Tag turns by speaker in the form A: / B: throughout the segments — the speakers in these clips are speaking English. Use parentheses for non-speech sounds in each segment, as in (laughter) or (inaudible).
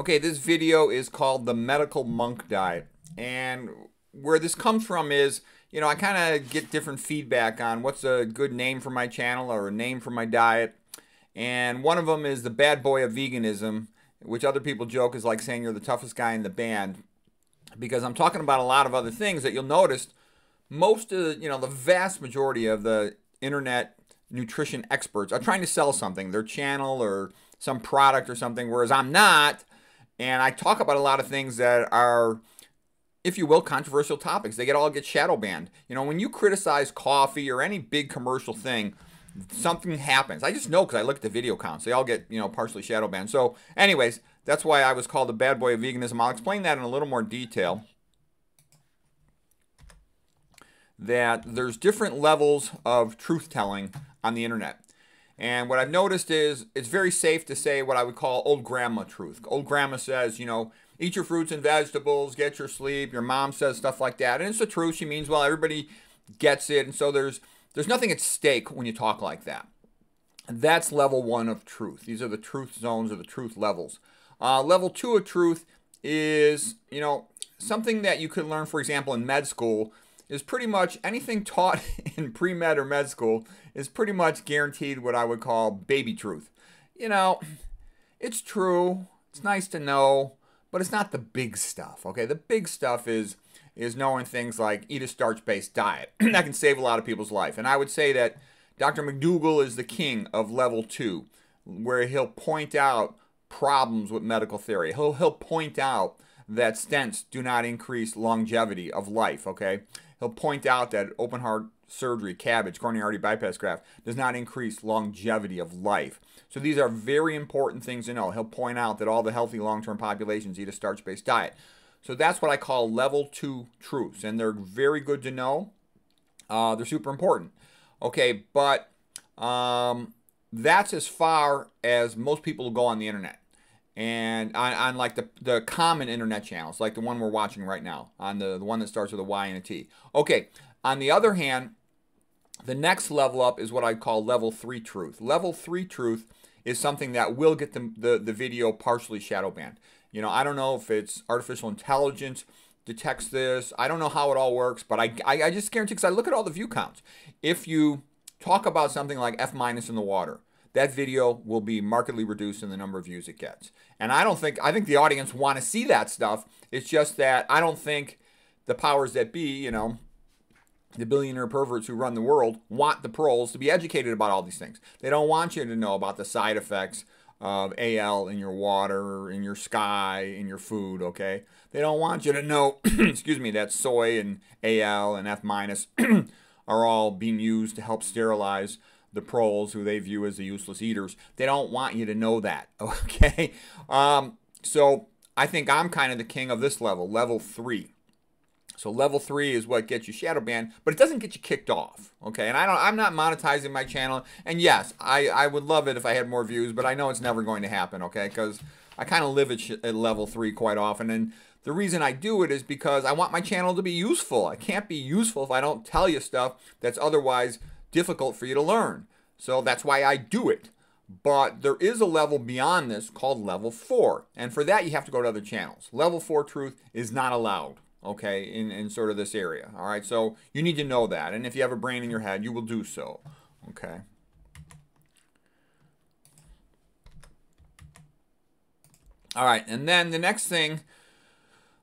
A: Okay, this video is called the Medical Monk Diet. And where this comes from is, you know, I kind of get different feedback on what's a good name for my channel or a name for my diet. And one of them is the bad boy of veganism, which other people joke is like saying you're the toughest guy in the band. Because I'm talking about a lot of other things that you'll notice most of the, you know, the vast majority of the internet nutrition experts are trying to sell something, their channel or some product or something, whereas I'm not. And I talk about a lot of things that are, if you will, controversial topics. They get all get shadow banned. You know, when you criticize coffee or any big commercial thing, something happens. I just know because I look at the video counts. They all get, you know, partially shadow banned. So, anyways, that's why I was called the bad boy of veganism. I'll explain that in a little more detail. That there's different levels of truth telling on the internet. And what I've noticed is it's very safe to say what I would call old grandma truth. Old grandma says, you know, eat your fruits and vegetables, get your sleep. Your mom says stuff like that. And it's the truth. She means well, everybody gets it. And so there's there's nothing at stake when you talk like that. That's level one of truth. These are the truth zones or the truth levels. Uh, level two of truth is, you know, something that you could learn, for example, in med school is pretty much anything taught (laughs) in pre med or med school is pretty much guaranteed what I would call baby truth. You know, it's true, it's nice to know, but it's not the big stuff, okay? The big stuff is is knowing things like eat a starch-based diet. (clears throat) that can save a lot of people's life. And I would say that Dr. McDougall is the king of level 2, where he'll point out problems with medical theory. He'll he'll point out that stents do not increase longevity of life, okay? He'll point out that open heart surgery, cabbage, coronary artery bypass graft, does not increase longevity of life. So these are very important things to know. He'll point out that all the healthy long-term populations eat a starch-based diet. So that's what I call level two truths, and they're very good to know. Uh, they're super important. Okay, but um, that's as far as most people go on the internet and on, on like the, the common internet channels, like the one we're watching right now, on the, the one that starts with a Y and a T. Okay, on the other hand, the next level up is what I call level three truth. Level three truth is something that will get the, the, the video partially shadow banned. You know, I don't know if it's artificial intelligence detects this. I don't know how it all works, but I, I, I just guarantee because I look at all the view counts. If you talk about something like F minus in the water, that video will be markedly reduced in the number of views it gets. And I don't think, I think the audience want to see that stuff. It's just that I don't think the powers that be, you know, the billionaire perverts who run the world want the pros to be educated about all these things. They don't want you to know about the side effects of AL in your water, in your sky, in your food, okay? They don't want you to know, (clears throat) excuse me, that soy and AL and F minus (clears throat) are all being used to help sterilize the proles who they view as the useless eaters. They don't want you to know that, (laughs) okay? Um, so I think I'm kind of the king of this level, level three. So level three is what gets you shadow banned, but it doesn't get you kicked off. Okay, and I don't. I'm not monetizing my channel. And yes, I I would love it if I had more views, but I know it's never going to happen. Okay, because I kind of live at, at level three quite often, and the reason I do it is because I want my channel to be useful. I can't be useful if I don't tell you stuff that's otherwise difficult for you to learn. So that's why I do it. But there is a level beyond this called level 4. And for that, you have to go to other channels. Level 4 truth is not allowed, okay, in, in sort of this area. All right, so you need to know that. And if you have a brain in your head, you will do so, okay? All right, and then the next thing,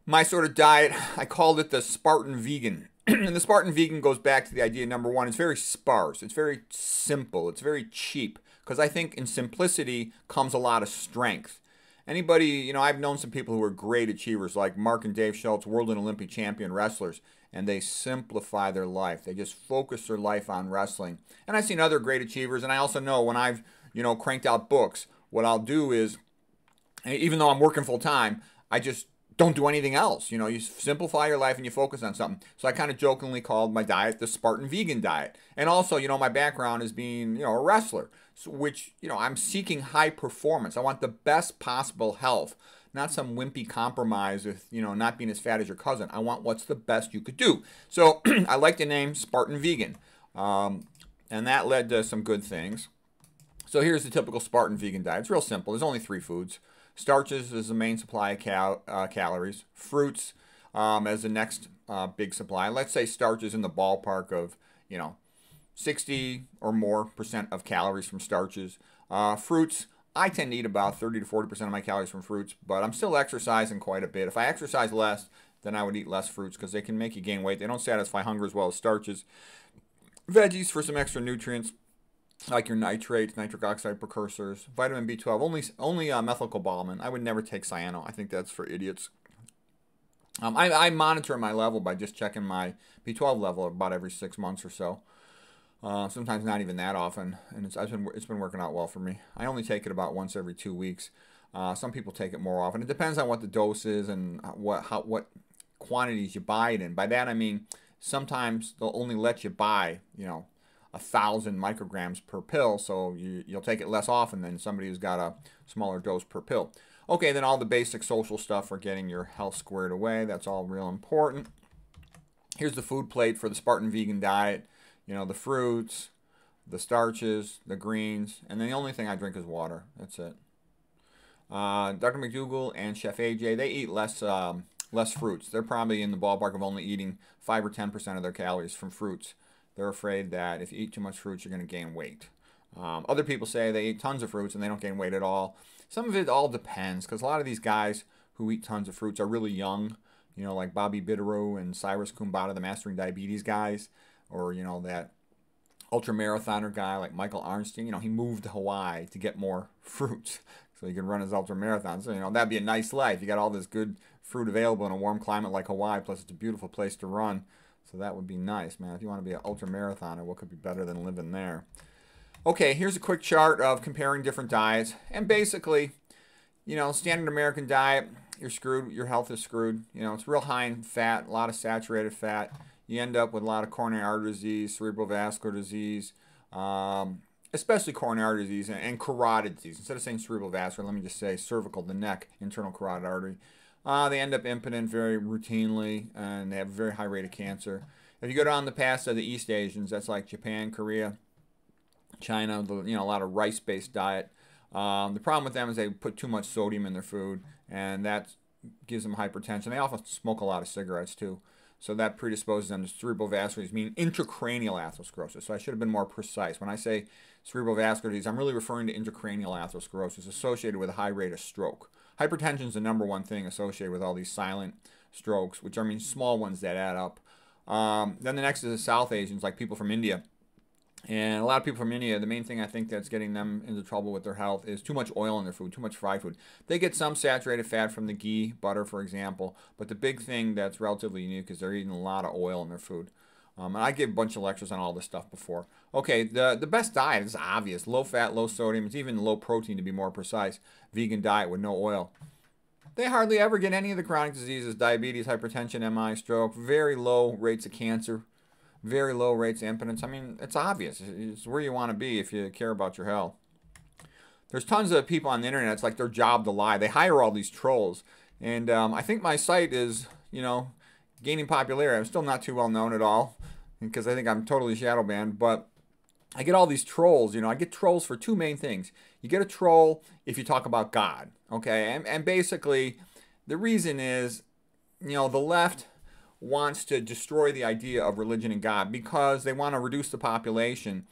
A: my sort of diet, I called it the Spartan vegan. And (clears throat) the Spartan vegan goes back to the idea number one, it's very sparse, it's very simple, it's very cheap. Because I think in simplicity comes a lot of strength. Anybody, you know, I've known some people who are great achievers like Mark and Dave Schultz, world and Olympic champion wrestlers, and they simplify their life. They just focus their life on wrestling. And I've seen other great achievers, and I also know when I've, you know, cranked out books, what I'll do is, even though I'm working full time, I just don't do anything else. You know, you simplify your life and you focus on something. So I kind of jokingly called my diet the Spartan vegan diet. And also, you know, my background is being, you know, a wrestler, which, you know, I'm seeking high performance. I want the best possible health, not some wimpy compromise with, you know, not being as fat as your cousin. I want what's the best you could do. So (clears throat) I like the name Spartan vegan. Um, and that led to some good things. So here's the typical Spartan vegan diet. It's real simple. There's only three foods Starches is the main supply of cal uh, calories. Fruits um, as the next uh, big supply. Let's say starches in the ballpark of, you know, 60 or more percent of calories from starches. Uh, fruits, I tend to eat about 30 to 40 percent of my calories from fruits, but I'm still exercising quite a bit. If I exercise less, then I would eat less fruits because they can make you gain weight. They don't satisfy hunger as well as starches. Veggies for some extra nutrients like your nitrates, nitric oxide precursors, vitamin B12, only only uh, methylcobalamin. I would never take cyano. I think that's for idiots. Um, I, I, monitor my level by just checking my B12 level about every six months or so. Uh, sometimes not even that often, and it's been it's been working out well for me. I only take it about once every two weeks. Uh, some people take it more often. It depends on what the dose is and what how what quantities you buy it in. By that I mean sometimes they'll only let you buy you know a thousand micrograms per pill, so you, you'll take it less often than somebody who's got a smaller dose per pill. Okay, then all the basic social stuff for getting your health squared away. That's all real important. Here's the food plate for the Spartan vegan diet. You know, the fruits, the starches, the greens, and then the only thing I drink is water. That's it. Uh, Dr. McDougall and Chef AJ, they eat less um, less fruits. They're probably in the ballpark of only eating 5 or 10% of their calories from fruits. They're afraid that if you eat too much fruits, you're going to gain weight. Um, other people say they eat tons of fruits and they don't gain weight at all. Some of it all depends because a lot of these guys who eat tons of fruits are really young. You know, like Bobby Barbaro and Cyrus Khambatta, the Mastering Diabetes guys, or you know that ultra marathoner guy like Michael Arnstein. You know, he moved to Hawaii to get more (laughs) fruits so he can run his ultra marathon. So you know that'd be a nice life. You got all this good fruit available in a warm climate like Hawaii, plus it's a beautiful place to run. So that would be nice, man. If you want to be an ultra marathoner, what could be better than living there? Okay, here's a quick chart of comparing different diets. And basically, you know, standard American diet, you're screwed. Your health is screwed. You know, it's real high in fat, a lot of saturated fat. You end up with a lot of coronary artery disease, cerebral vascular disease, um, especially coronary artery disease and, and, carotid disease. Instead of saying cerebral vascular, let me just say cervical, the neck, internal carotid artery. Uh, they end up impotent very routinely, and they have a very high rate of cancer. If you go down the path of the East Asians, that's like Japan, Korea, China, you know, a lot of rice-based diet. Um, the problem with them is they put too much sodium in their food, and that gives them hypertension. They often smoke a lot of cigarettes too, so that predisposes them to cerebral vascular disease, meaning intracranial atherosclerosis. So I should have been more precise. When I say cerebral vascular disease, I'm really referring to intracranial atherosclerosis associated with a high rate of stroke. Hypertension is the number one thing associated with all these silent strokes, which I mean small ones that add up. Um, then the next is the South Asians, like people from India. And a lot of people from India, the main thing I think that's getting them into trouble with their health is too much oil in their food, too much fried food. They get some saturated fat from the ghee, butter, for example, but the big thing that's relatively unique is they're eating a lot of oil in their food. Um, and I gave a bunch of lectures on all this stuff before. Okay, the, the best diet is obvious. Low fat, low sodium. It's even low protein to be more precise. Vegan diet with no oil. They hardly ever get any of the chronic diseases, diabetes, hypertension, MI, stroke, very low rates of cancer, very low rates of impotence. I mean, it's obvious. It's where you want to be if you care about your health. There's tons of people on the internet. It's like their job to lie. They hire all these trolls. And um, I think my site is, you know, gaining popularity. I'm still not too well known at all because I think I'm totally shadow banned, but I get all these trolls, you know, I get trolls for two main things. You get a troll if you talk about God, okay? And, and basically, the reason is, you know, the left wants to destroy the idea of religion and God because they want to reduce the population.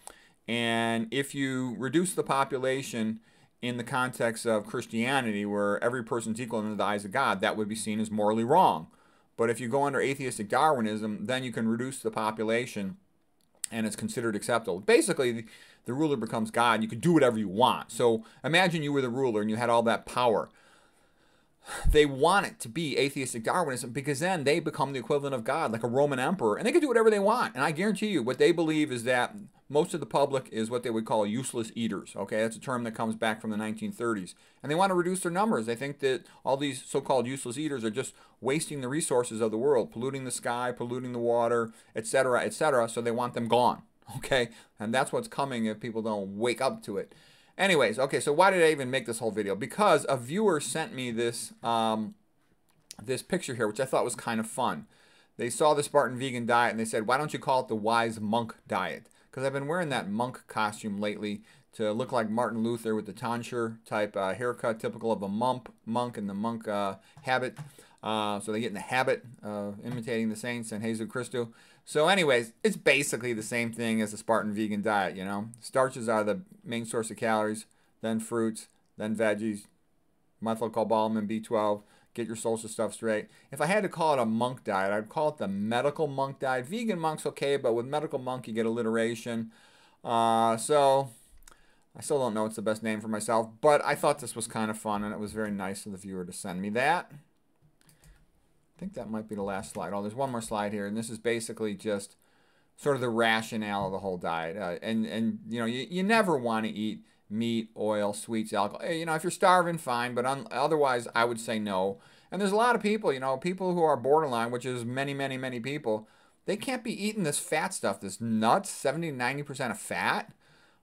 A: And if you reduce the population in the context of Christianity, where every person's equal in the eyes of God, that would be seen as morally wrong. But if you go under atheistic Darwinism, then you can reduce the population and it's considered acceptable. Basically, the, the ruler becomes God. You can do whatever you want. So imagine you were the ruler and you had all that power. They want it to be atheistic Darwinism because then they become the equivalent of God, like a Roman emperor, and they can do whatever they want. And I guarantee you, what they believe is that most of the public is what they would call useless eaters. Okay, that's a term that comes back from the 1930s. And they want to reduce their numbers. They think that all these so called useless eaters are just wasting the resources of the world, polluting the sky, polluting the water, etc., etc. So they want them gone. (laughs) Okay, and that's what's coming if people don't wake up to it. Anyways, okay, so why did I even make this whole video? Because a viewer sent me this um, this picture here, which I thought was kind of fun. They saw the Spartan vegan diet and they said, why don't you call it the wise monk diet? because I've been wearing that monk costume lately to look like Martin Luther with the tonsure type uh, haircut, typical of a monk, monk and the monk uh, habit. Uh, so they get in the habit of imitating the saints and Jesus Christo. So, anyways, it's basically the same thing as the Spartan vegan diet. You know, starches are the main source of calories, then fruits, then veggies, methylcobalamin, B12. Get your social stuff straight. If I had to call it a monk diet, I'd call it the medical monk diet. Vegan monk's okay, but with medical monk, you get alliteration. Uh, so I still don't know what's the best name for myself, but I thought this was kind of fun, and it was very nice of the viewer to send me that. I think that might be the last slide. Oh, there's one more slide here, and this is basically just sort of the rationale of the whole diet. Uh, and, and, you know, you, you never want to eat meat, oil, sweets, alcohol. You know, if you're starving, fine, but otherwise, I would say no. And there's a lot of people, you know, people who are borderline, which is many, many, many people, they can't be eating this fat stuff, this nuts, 70 90% of fat.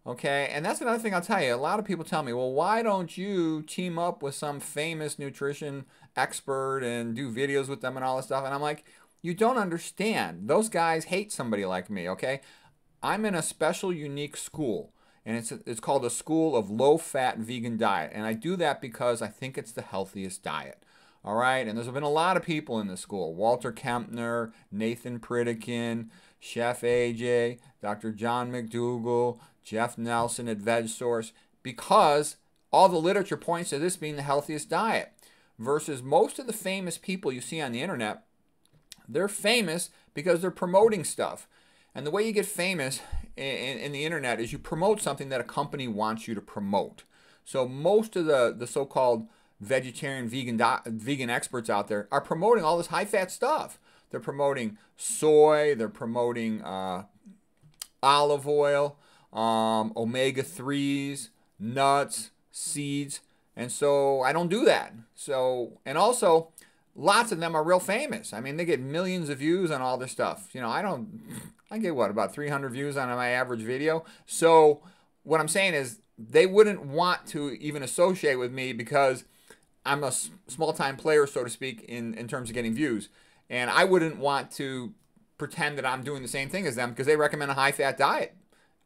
A: Okay, and that's another thing I'll tell you. A lot of people tell me, well, why don't you team up with some famous nutrition expert and do videos with them and all this stuff? And I'm like, you don't understand. Those guys hate somebody like me, okay? I'm in a special, unique school, and it's, it's called a School of Low Fat Vegan Diet. And I do that because I think it's the healthiest diet. All right, and there's been a lot of people in the school Walter Kempner, Nathan Pritikin, Chef AJ, Dr. John McDougall, Jeff Nelson at VegSource, because all the literature points to this being the healthiest diet. Versus most of the famous people you see on the internet, they're famous because they're promoting stuff. And the way you get famous in, in, the internet is you promote something that a company wants you to promote. So most of the, the so-called vegetarian, vegan, vegan experts out there are promoting all this high-fat stuff. They're promoting soy. They're promoting uh, olive oil um, omega 3s, nuts, seeds. And so I don't do that. So, and also, lots of them are real famous. I mean, they get millions of views on all this stuff. You know, I don't, I get what, about 300 views on my average video. So, what I'm saying is, they wouldn't want to even associate with me because I'm a small time player, so to speak, in, in terms of getting views. And I wouldn't want to pretend that I'm doing the same thing as them because they recommend a high fat diet.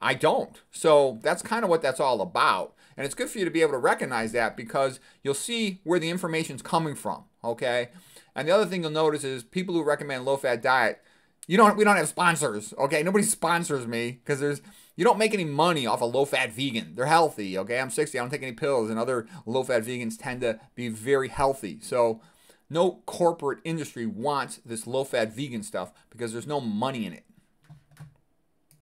A: I don't. So that's kind of what that's all about. And it's good for you to be able to recognize that because you'll see where the information's coming from, okay? And the other thing you'll notice is people who recommend low-fat diet, you don't we don't have sponsors, okay? Nobody sponsors me because there's you don't make any money off a low-fat vegan. They're healthy, okay? I'm 60, I don't take any pills and other low-fat vegans tend to be very healthy. So no corporate industry wants this low-fat vegan stuff because there's no money in it.